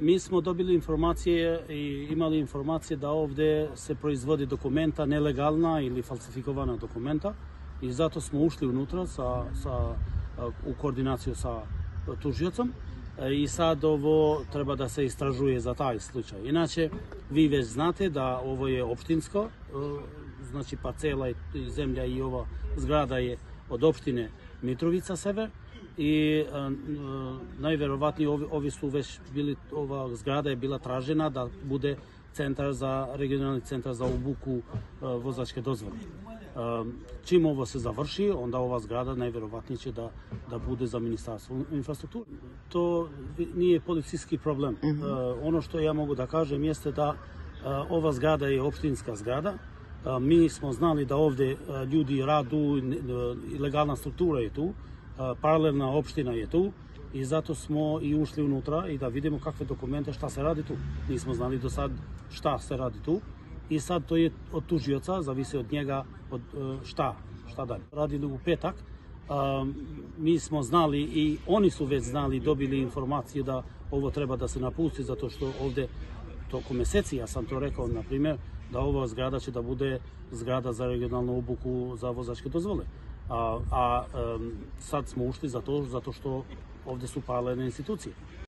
Ми смо добили информација и имали информација да овде се производи документа нелегална или фалсификована документа и затоа смо ушли унутра со, со у координација со тужиоцом и сад ово треба да се истражуе за тај случај. Иначе, ви веќе знате да ово е општинско, значи парцела и земја и ова зграда е од општине Митровица Север, i e, najverovatnije ovi, ovi su već bili, ova zgrada je bila tražena da bude centar za, regionalni centar za obuku vozačke dozvole. Čim ovo se završi, onda ova zgrada najvjerovatnije će da, da bude za ministarstvo infrastrukture. To nije policijski problem. Mhm. Ono što ja mogu da kažem jeste da ova zgrada je opštinska zgrada. Mi smo znali da ovdje ljudi radu, legalna struktura je tu, paralelna opština je tu i zato smo i ušli unutra i da vidimo kakve dokumente, šta se radi tu. Nismo znali do sad šta se radi tu i sad to je od tužioca, zavisi od njega od e, šta, šta dalje. Radili u petak, mi smo znali i oni su već znali, dobili informacije da ovo treba da se napusti zato što ovdje tokom meseci, ja sam to rekao, na primjer, da ova zgrada će da bude zgrada za regionalnu obuku za vozačke dozvole. A, a sad smo ušli za to zato što ovdje su paralelne institucije.